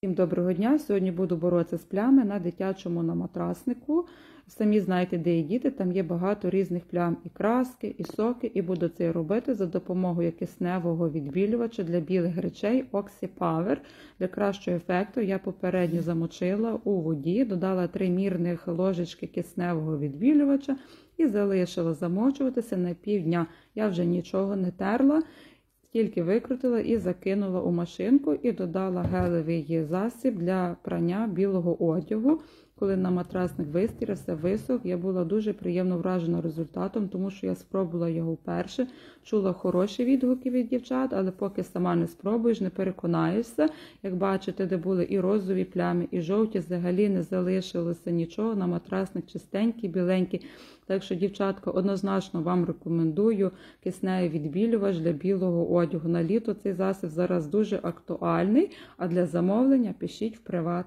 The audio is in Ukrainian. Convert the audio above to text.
Всім доброго дня! Сьогодні буду боротися з плями на дитячому наматраснику. Самі знаєте, де є діти, там є багато різних плям і краски, і соки, і буду це робити за допомогою кисневого відбілювача для білих речей Oxy Power. Для кращого ефекту я попередньо замочила у воді, додала 3 мірних ложечки кисневого відбілювача і залишила замочуватися на півдня. Я вже нічого не терла. Тільки викрутила і закинула у машинку і додала гелевий засіб для прання білого одягу. Коли на матрасник вистірився, висох, я була дуже приємно вражена результатом, тому що я спробувала його вперше, чула хороші відгуки від дівчат, але поки сама не спробуєш, не переконаєшся. Як бачите, де були і розові плями, і жовті, взагалі не залишилося нічого. На матрасник чистенький, біленький. Так що, дівчатка, однозначно вам рекомендую кисневий відбілювач для білого одягу. На літо цей засіб зараз дуже актуальний, а для замовлення пишіть в приват.